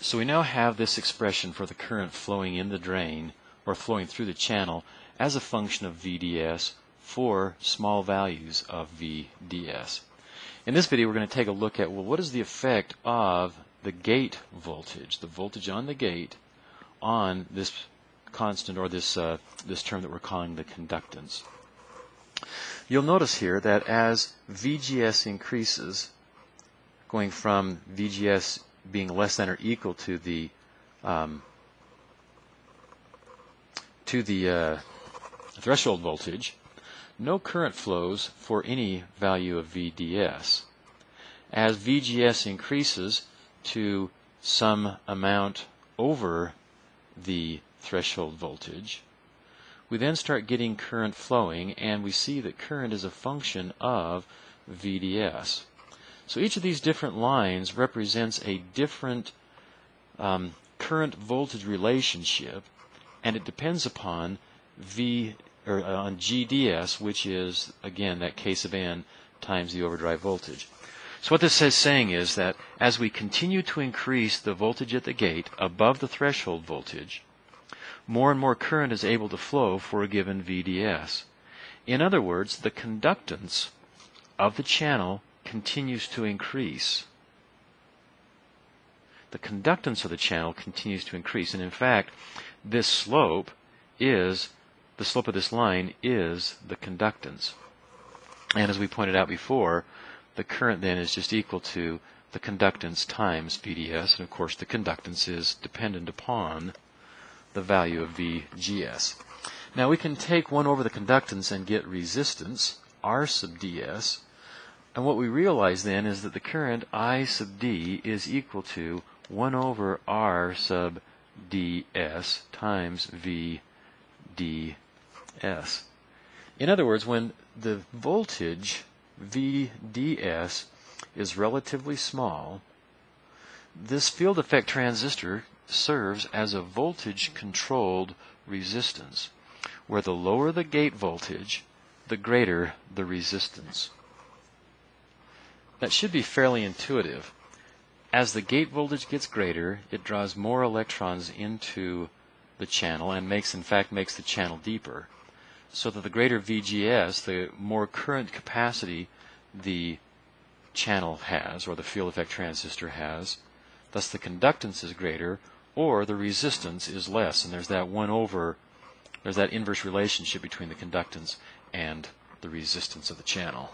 So we now have this expression for the current flowing in the drain or flowing through the channel as a function of VDS for small values of VDS. In this video we're going to take a look at well what is the effect of the gate voltage, the voltage on the gate on this constant or this uh, this term that we're calling the conductance. You'll notice here that as VGS increases, going from VGS being less than or equal to the um, to the uh, threshold voltage, no current flows for any value of VDS. As VGS increases to some amount over the threshold voltage, we then start getting current flowing and we see that current is a function of VDS. So each of these different lines represents a different um, current voltage relationship, and it depends upon V or uh, on GDS, which is again that K sub n times the overdrive voltage. So what this is saying is that as we continue to increase the voltage at the gate above the threshold voltage, more and more current is able to flow for a given VDS. In other words, the conductance of the channel continues to increase. The conductance of the channel continues to increase. And in fact, this slope is, the slope of this line is the conductance. And as we pointed out before, the current then is just equal to the conductance times VDS. And of course, the conductance is dependent upon the value of VGS. Now we can take 1 over the conductance and get resistance, R sub ds, and what we realize then is that the current I sub d is equal to 1 over R sub ds times V ds. In other words, when the voltage VDS is relatively small, this field effect transistor serves as a voltage controlled resistance, where the lower the gate voltage, the greater the resistance. That should be fairly intuitive. As the gate voltage gets greater, it draws more electrons into the channel and makes, in fact, makes the channel deeper. So that the greater VGS, the more current capacity the channel has, or the field effect transistor has, thus the conductance is greater, or the resistance is less. And there's that 1 over, there's that inverse relationship between the conductance and the resistance of the channel.